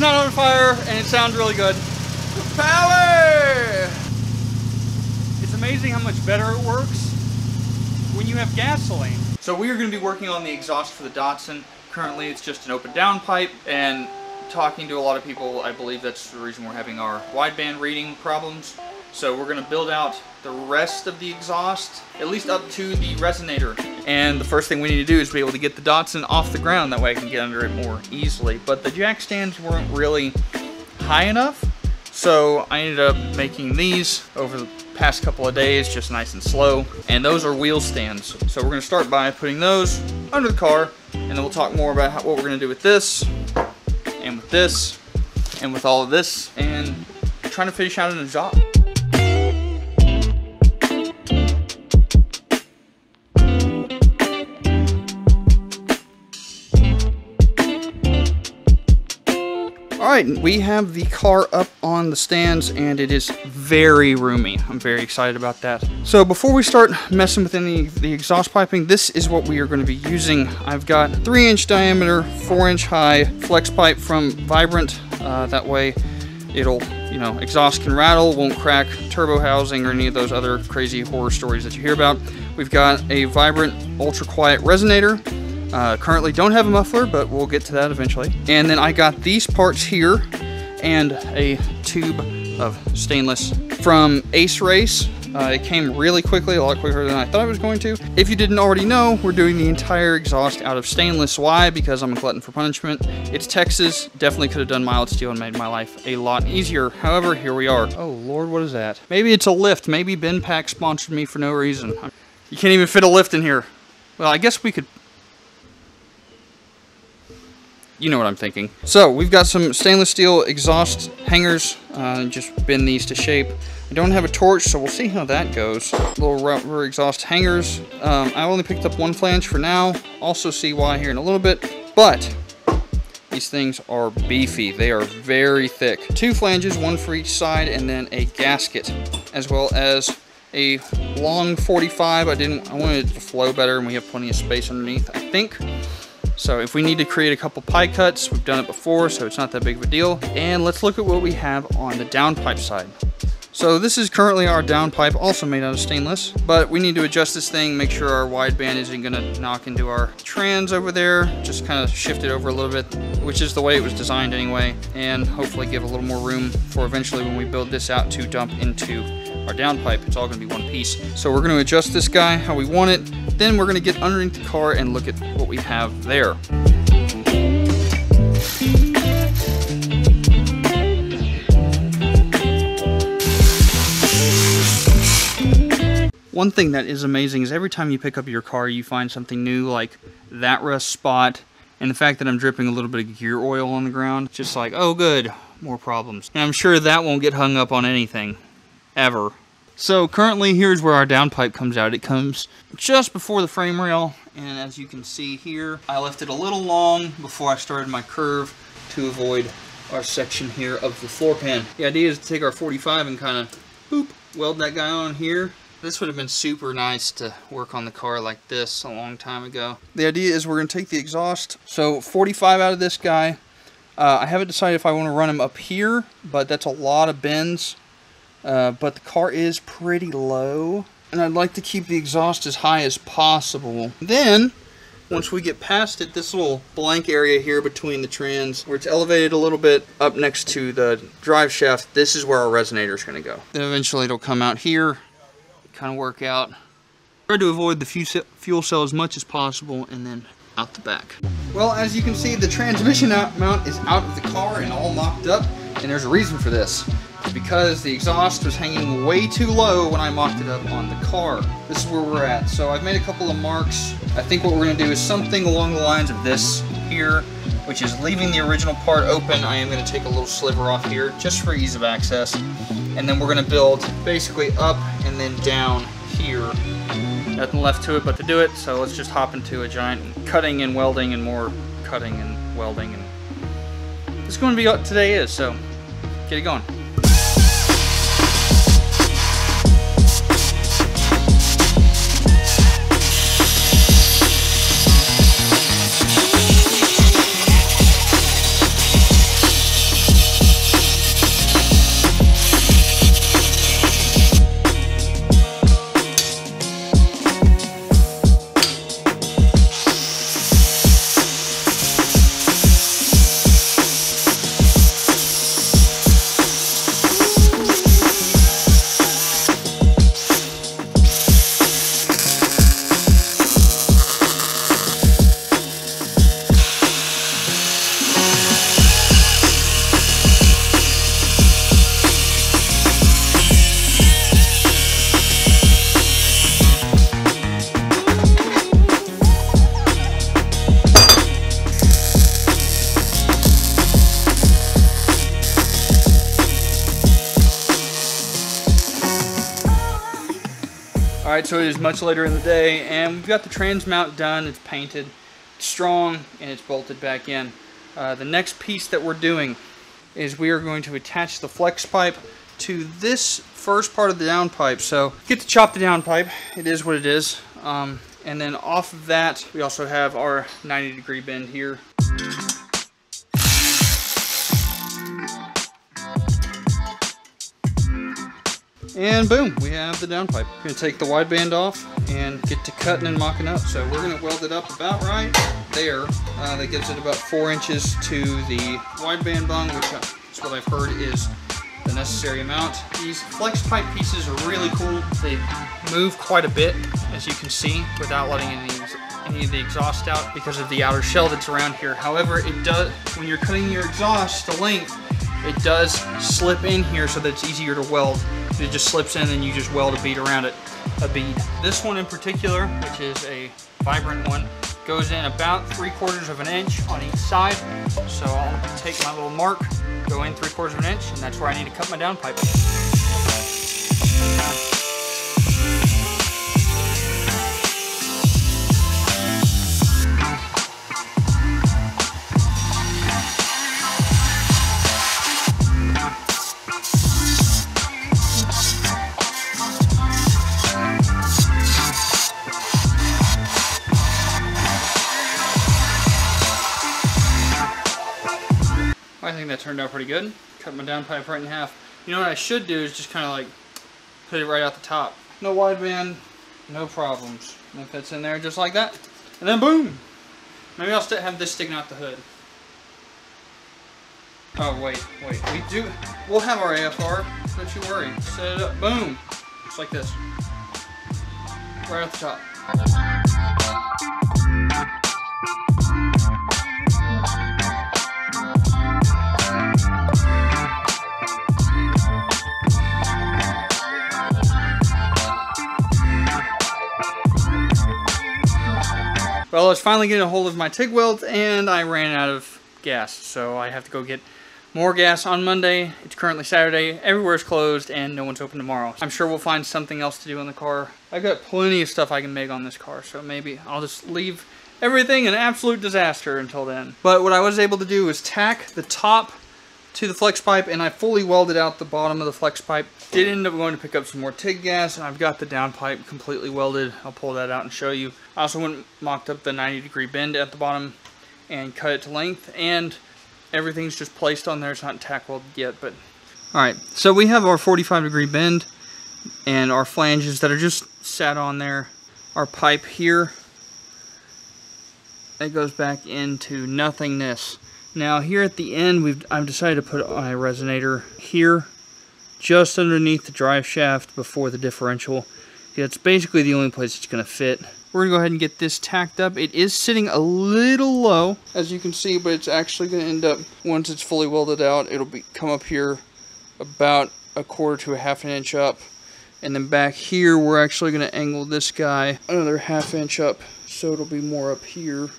it's not on fire and it sounds really good. Power! It's amazing how much better it works when you have gasoline. So we are going to be working on the exhaust for the Datsun. Currently it's just an open downpipe and talking to a lot of people, I believe that's the reason we're having our wideband reading problems. So we're going to build out the rest of the exhaust, at least up to the resonator. And the first thing we need to do is be able to get the Datsun off the ground, that way I can get under it more easily. But the jack stands weren't really high enough, so I ended up making these over the past couple of days, just nice and slow. And those are wheel stands. So we're gonna start by putting those under the car, and then we'll talk more about how, what we're gonna do with this, and with this, and with all of this, and trying to finish out an exhaust. Alright, we have the car up on the stands and it is very roomy. I'm very excited about that. So before we start messing with any the exhaust piping, this is what we are going to be using. I've got 3 inch diameter, 4 inch high flex pipe from Vibrant. Uh, that way it'll, you know, exhaust can rattle, won't crack turbo housing or any of those other crazy horror stories that you hear about. We've got a Vibrant ultra quiet resonator uh, currently don't have a muffler, but we'll get to that eventually. And then I got these parts here and a tube of stainless from Ace Race. Uh, it came really quickly, a lot quicker than I thought it was going to. If you didn't already know, we're doing the entire exhaust out of stainless. Why? Because I'm a glutton for punishment. It's Texas. Definitely could have done mild steel and made my life a lot easier. However, here we are. Oh, Lord, what is that? Maybe it's a lift. Maybe BendPak sponsored me for no reason. You can't even fit a lift in here. Well, I guess we could you know what I'm thinking. So we've got some stainless steel exhaust hangers, uh, just bend these to shape. I don't have a torch, so we'll see how that goes. Little rubber exhaust hangers. Um, I only picked up one flange for now. Also see why here in a little bit, but these things are beefy. They are very thick. Two flanges, one for each side, and then a gasket, as well as a long 45. I didn't, I wanted it to flow better, and we have plenty of space underneath, I think. So if we need to create a couple pie cuts, we've done it before, so it's not that big of a deal. And let's look at what we have on the downpipe side. So this is currently our downpipe, also made out of stainless, but we need to adjust this thing, make sure our wideband isn't gonna knock into our trans over there, just kind of shift it over a little bit, which is the way it was designed anyway, and hopefully give a little more room for eventually when we build this out to dump into our downpipe. It's all gonna be one piece. So we're gonna adjust this guy how we want it, then we're gonna get underneath the car and look at what we have there. One thing that is amazing is every time you pick up your car, you find something new like that rust spot and the fact that I'm dripping a little bit of gear oil on the ground. Just like, oh good, more problems. And I'm sure that won't get hung up on anything, ever. So currently here's where our downpipe comes out. It comes just before the frame rail and as you can see here I left it a little long before I started my curve to avoid our section here of the floor pan. The idea is to take our 45 and kind of boop weld that guy on here. This would have been super nice to work on the car like this a long time ago. The idea is we're going to take the exhaust. So 45 out of this guy. Uh, I haven't decided if I want to run him up here, but that's a lot of bends uh, but the car is pretty low. And I'd like to keep the exhaust as high as possible. Then, once we get past it, this little blank area here between the trans, where it's elevated a little bit up next to the drive shaft, this is where our resonator is going to go. Then eventually it'll come out here, kind of work out. Try to avoid the fuel cell as much as possible, and then out the back. Well, as you can see, the transmission mount is out of the car and all mocked up, and there's a reason for this because the exhaust was hanging way too low when I mocked it up on the car. This is where we're at. So I've made a couple of marks. I think what we're going to do is something along the lines of this here, which is leaving the original part open. I am going to take a little sliver off here just for ease of access. And then we're going to build basically up and then down here. Nothing left to it but to do it, so let's just hop into a giant cutting and welding and more cutting and welding. and This is going to be what today is, so get it going. Alright, so it is much later in the day, and we've got the trans mount done, it's painted, it's strong, and it's bolted back in. Uh, the next piece that we're doing is we are going to attach the flex pipe to this first part of the downpipe. So get to chop the downpipe, it is what it is. Um, and then off of that, we also have our 90 degree bend here. And boom, we have the downpipe. We're gonna take the wideband off and get to cutting and mocking up. So we're gonna weld it up about right there. Uh, that gives it about four inches to the wideband bung, which is what I've heard is the necessary amount. These flex pipe pieces are really cool. They move quite a bit, as you can see, without letting any, any of the exhaust out because of the outer shell that's around here. However, it does, when you're cutting your exhaust to length, it does slip in here so that it's easier to weld. It just slips in and you just weld a bead around it, a bead. This one in particular, which is a vibrant one, goes in about three quarters of an inch on each side. So I'll take my little mark, go in three quarters of an inch, and that's where I need to cut my downpipe. I think that turned out pretty good. Cut my downpipe right in half. You know what I should do is just kind of like put it right out the top. No wideband, no problems. And it fits in there just like that. And then boom! Maybe I'll have this sticking out the hood. Oh wait, wait, we do, we'll have our AFR, don't you worry. Set it up, boom! Just like this. Right at the top. Well, I was finally getting a hold of my TIG welds and I ran out of gas. So I have to go get more gas on Monday. It's currently Saturday. Everywhere's closed and no one's open tomorrow. I'm sure we'll find something else to do on the car. I've got plenty of stuff I can make on this car. So maybe I'll just leave everything an absolute disaster until then. But what I was able to do is tack the top to the flex pipe and I fully welded out the bottom of the flex pipe. Did end up going to pick up some more TIG gas and I've got the downpipe completely welded. I'll pull that out and show you. I also went mocked up the 90 degree bend at the bottom and cut it to length and everything's just placed on there. It's not tack welded yet, but alright. So we have our 45 degree bend and our flanges that are just sat on there. Our pipe here that goes back into nothingness. Now here at the end, we've I've decided to put my resonator here, just underneath the drive shaft before the differential. It's basically the only place it's going to fit. We're going to go ahead and get this tacked up. It is sitting a little low, as you can see, but it's actually going to end up, once it's fully welded out, it'll be come up here about a quarter to a half an inch up. And then back here, we're actually going to angle this guy another half inch up, so it'll be more up here.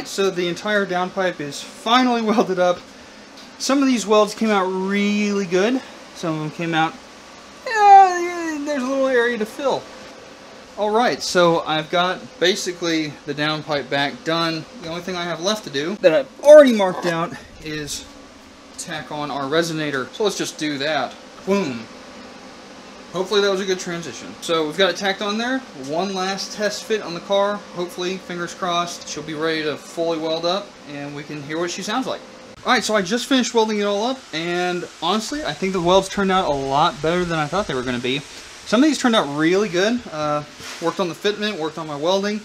Alright, so the entire downpipe is finally welded up. Some of these welds came out really good. Some of them came out, yeah, there's a little area to fill. Alright, so I've got basically the downpipe back done. The only thing I have left to do that I've already marked out is tack on our resonator. So let's just do that. Boom. Hopefully that was a good transition. So we've got it tacked on there. One last test fit on the car. Hopefully, fingers crossed, she'll be ready to fully weld up and we can hear what she sounds like. Alright, so I just finished welding it all up and honestly, I think the welds turned out a lot better than I thought they were going to be. Some of these turned out really good. Uh, worked on the fitment, worked on my welding.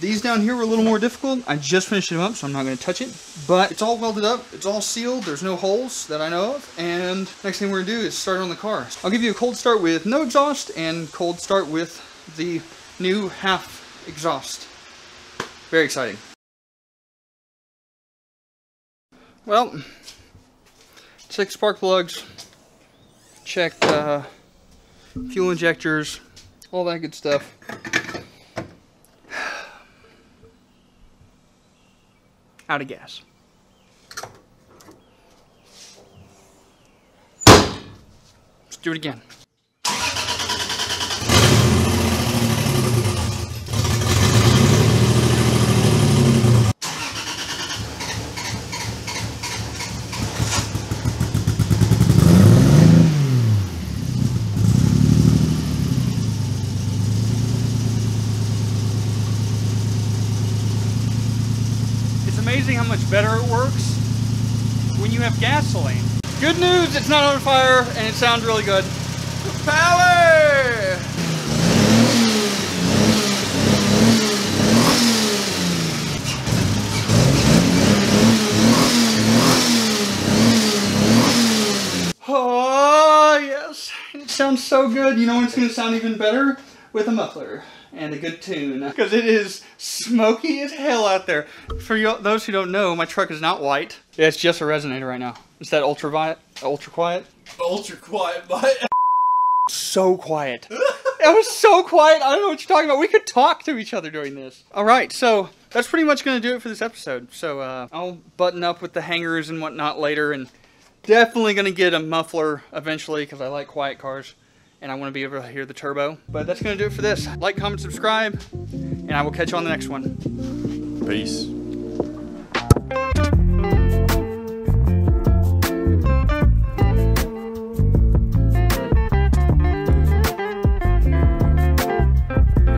These down here were a little more difficult. I just finished them up, so I'm not going to touch it. But it's all welded up. It's all sealed. There's no holes that I know of. And next thing we're going to do is start on the car. I'll give you a cold start with no exhaust and cold start with the new half exhaust. Very exciting. Well, check spark plugs, check uh, fuel injectors, all that good stuff. Out of gas. Let's do it again. Amazing how much better it works when you have gasoline. Good news, it's not on fire and it sounds really good. Power! Oh, yes. It sounds so good. You know when it's going to sound even better? With a muffler and a good tune. Because it is smoky as hell out there. For you, those who don't know, my truck is not white. Yeah, it's just a resonator right now. It's that ultra quiet. Ultra quiet. Ultra quiet, but So quiet. It was so quiet. I don't know what you're talking about. We could talk to each other during this. All right, so that's pretty much going to do it for this episode. So uh, I'll button up with the hangers and whatnot later, and definitely going to get a muffler eventually because I like quiet cars and I want to be able to hear the turbo. But that's going to do it for this. Like, comment, subscribe, and I will catch you on the next one. peace.